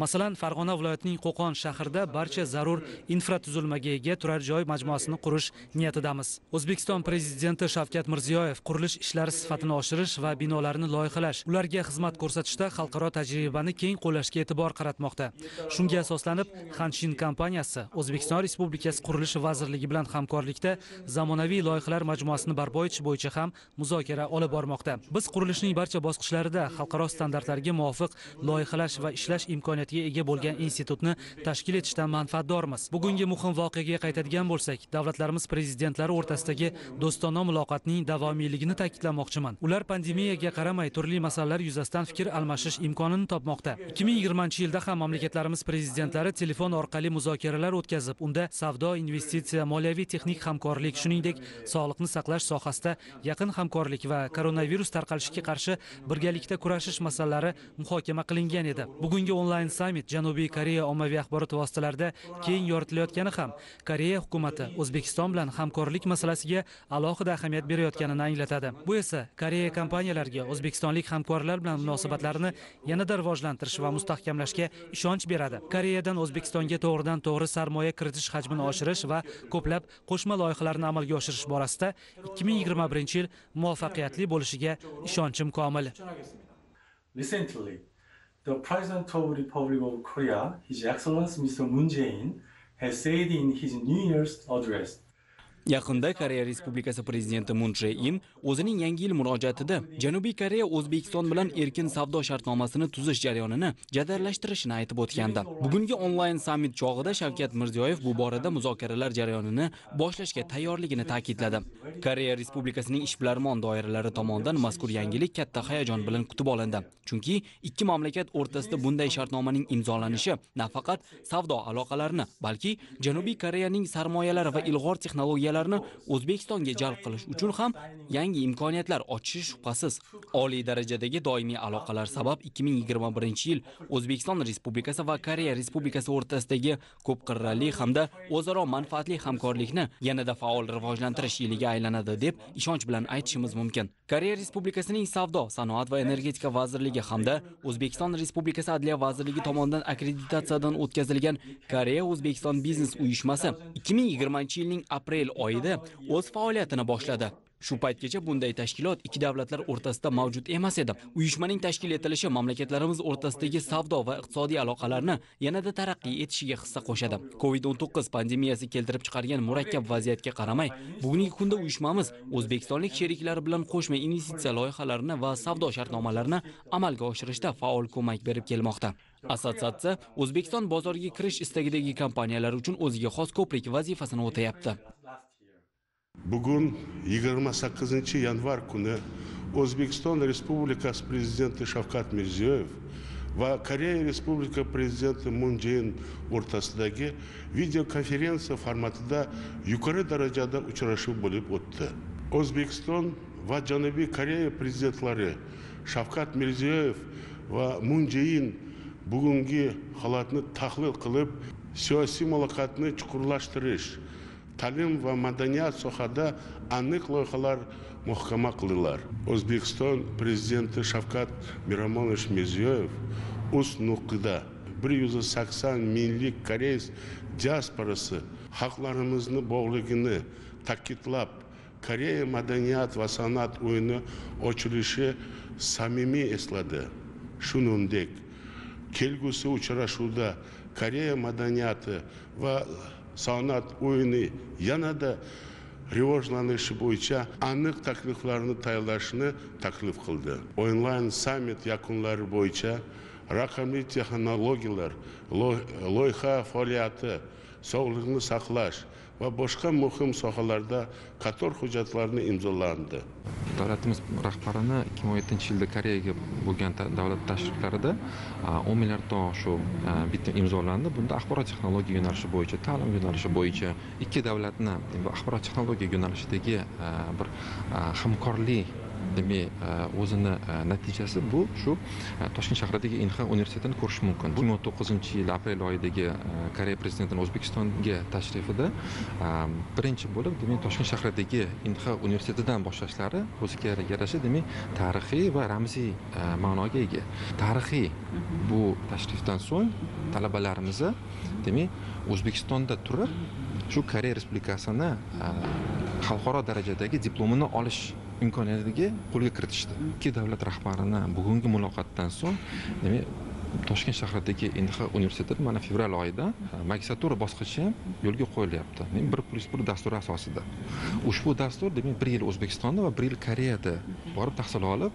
Speaker 17: Masalan farg'ona viloyatining qo'qon shahrida barcha zarur infratuzilmaga ega turar joy majmuasini qurish niyatidamiz. O'zbek o'zbekiston prezidenti shavkat mirziyoyev qurilish ishlari sifatini oshirish va binolarni loyihalash ularga xizmat ko'rsatishda xalqaro tajribani keng qo'llashga e'tibor qaratmoqda. Shunga asoslanib hanshin kompaniyasi o'zbekiston respublikasi qurilish vazirligi bilan hamkorlikda zamonaviy loyihalar majmuasini barpo etish bo'yicha ham muzokara olib bormoqda. Biz qurilishning barcha bosqichlarida xalqaro standartlarga muvofiq loyihalash va ishlash imkoniyatiga ega bo'lgan institutni tashkil etishdan manfaatdormiz. Bugungi muhim voqeaga qaytadigan bo'lsak davlatlarimiz prezidentlari o'rtasidagi do'stona muloqotning davomiyligini ta'kidlamoqchiman. Ular pandemiyaga qaramay turli masalalar yuzasidan fikr almashish imkonini topmoqda. 2020 yilda ham mamlakatlarimiz prezidentlari telefon orqali muzokaralar o'tkazib unda savdo investitsiya moliyaviy texnik hamkorlik shuningdek sog'liqni saqlash sohasida yaqin hamkorlik va koronavirus tarqalishiga qarshi birgalikda kurashish masalalari muhokama qilingan edi. Bugungi onlayn sammit janubiy koreya ommaviy axborot vositalarida keng yoritilayotgani ham koreya hukumati o'zbekiston bilan hamkorlik masalasiga alohida ahamiyat berayotganini anglatadi bu esa koreya kompaniyalariga o'zbekistonlik hamkorlar bilan munosabatlarni yanada rivojlantirish va mustahkamlashga ishonch beradi koreyadan o'zbekistonga to'g'ridan to'g'ri sarmoya kiritish hajmini oshirish va ko'plab qo'shma loyihalarni amalga oshirish borasida 2021 yil muvaffaqiyatli bo'lishiga ishonchim komil
Speaker 16: Recently, the President of the Republic of Korea, His Excellency Mr. Moon Jae-in, has said in his New Year's address
Speaker 17: Yaqinda Koreya Respublikasi prezidenti Moon Jae-in o'zining Yangi yil murojaatida Janubiy Koreya O'zbekiston bilan erkin savdo shartnomasini tuzish jarayonini jadallashtirishini aytib o'tgandi. Bugungi onlayn sammit chog'ida Shavkat Mirziyoyev bu borada muzokaralar jarayonini boshlashga tayyorligini ta'kidladi. Koreya Respublikasining ishbilarmon doiralari tomonidan mazkur yangilik katta hayajon bilan kutib olindi. Chunki ikki mamlakat o'rtasida bunday shartnomaning imzolanishi nafaqat savdo aloqalarini, balki Janubiy Koreyaning sarmoyalari va ilg'or texnologiyalari
Speaker 18: kompaniyalarini o'zbekistonga jalb qilish uchun ham yangi imkoniyatlar ochishi shubhasiz. Oliy darajadagi doimiy aloqalar sabab 2021 yil o'zbekiston respublikasi va koreya respublikasi o'rtasidagi ko'p qirrali hamda o'zaro manfaatli hamkorlikni yanada faol rivojlantirish yiliga aylanadi deb ishonch bilan aytishimiz mumkin. Koreya respublikasining savdo sanoat va energetika vazirligi hamda o'zbekiston respublikasi adliya vazirligi tomonidan akkreditatsiyadan o'tkazilgan koreya o'zbekiston biznes uyushmasi 2020 yilning aprel oyida o'z faoliyatini boshladi. Shu paytgacha bunday tashkilot ikki davlatlar o'rtasida mavjud emas edi. Uyushmaning tashkil etilishi mamlakatlarimiz o'rtasidagi savdo va iqtisodiy aloqalarni yanada taraqqiy etishiga hissa qo'shadi. Covid 19 pandemiyasi keltirib chiqargan murakkab vaziyatga qaramay bugungi kunda uyushmamiz o'zbekistonlik sheriklar bilan qo'shma investitsiya loyihalarini va savdo shartnomalarini amalga oshirishda faol ko'mak berib kelmoqda. Assotsiatsiya o'zbekiston bozoriga kirish istagidagi kompaniyalar uchun o'ziga xos ko'prik vazifasini o'tayapti.
Speaker 19: Bugun 28 yanvar kuni o'zbekiston respublikasi prezidenti shavkat mirziyoyev va koreya respublika prezidenti mun jein o'rtasidagi videokonferensiya formatida yuqori darajada uchrashuv bo'lib o'tdi. O'zbekiston va janubiy koreya prezidentlari shavkat mirziyoyev va mun jein bugungi holatni tahlil qilib siyosiy muloqotni chuqurlashtirish ta'lim va madaniyat sohada aniq loyihalar muhokama qildilar o'zbekiston prezidenti shavkat miromonovich mirziyoyev o'z nutqida bir yuz sakson minglik koreys diasporasi xalqlarimizni bog'ligini ta'kidlab koreya madaniyat va san'at o'yini ochilishi samimiy esladi shuningdek kelgusi uchrashuvda koreya madaniyati va san'at o'yini yanada rivojlanishi bo'yicha aniq takliflarni tayyorlashni taklif qildi onlayn sammit yakunlari bo'yicha raqamli texnologiyalar loyiha faoliyati sog'liqni saqlash va boshqa muhim sohalarda qator hujjatlarni imzolandi.
Speaker 20: Davlatimiz rahbarini ikki ming o'n yettinchi yilda koreyaga bo'lgan davlat tashriflarida o'n milliarddan oshiq bitim imzolandi. Bunda axborot texnologiya yo'nalishi bo'yicha ta'lim yo'nalishi bo'yicha ikki davlatni axborot texnologiya yo'nalishidagi bir hamkorlik demak e, o'zini e, natijasi bu shu e, toshkent shahridagi inha universitetini ko'rish mumkin. Ikki ming o'n to'qqizinchi yil aprel oyidagi koreya prezidentini o'zbekistonga tashrifida birinchi bo'lib demak toshkent shahridagi inha universitetidan boshlashlari o'ziga yarasha demak tarixiy va ramziy ma'noga ega. Tarixiy bu tashrifdan so'ng talabalarimiz demak o'zbekistonda turib shu koreya respublikasini xalqaro darajadagi diplomini olish imkoniyatiga qo'lga kiritishdi. Ikki davlat rahbarini bugungi muloqotdan so'ng demak toshkent shahridagi inha universiteti mana fevral oyida e, magistratura bosqichi ham yo'lga qo'yilyapti. Bir plyus bir dasturi asosida. Ushbu dastur demak bir yil o'zbekistonda va bir yil koreyada borib tahsil olib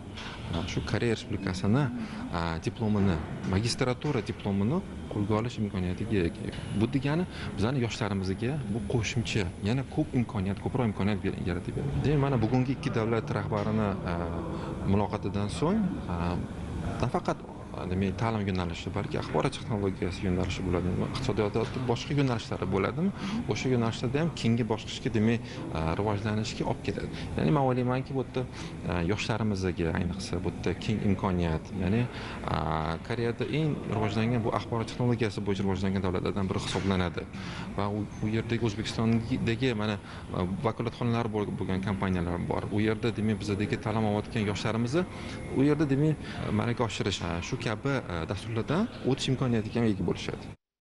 Speaker 20: e, shu koreya respublikasini e, diplomini magistratura diplomini qo'lga olish imkoniyatiga ega. Bu degani bizani yoshlarimizga bu qo'shimcha yana ko'p imkoniyat ko'proq imkoniyat yaratib beradi. Demak mana bugungi ikki davlat rahbarini muloqotidan so'ng nafaqat demak ta'lim yo'nalishi balki axborot texnologiyasi yo'nalishi bo'ladimi iqtisodiyotni boshqa yo'nalishlari bo'ladimi o'sha yo'nalishlarda ham keyingi bosqichga demak e, rivojlanishga olib keladi ya'ni man o'ylaymanki bu yerda e, yoshlarimizga ayniqsa bu yerda keng imkoniyat ya'ni e, koreyada eng rivojlangan bu axborot texnologiyasi bo'yicha rivojlangan davlatlardan biri hisoblanadi. Va u yerdagi o'zbekistondagi mana vakolatxonalari bo'lgan kompaniyalar bor. U yerda demak bizadagi ta'lim olayotgan yoshlarimizni u yerda demak malaka oshirish shu kabi e, dasturlardan o'tish imkoniyatiga ham ega bo'lishadi.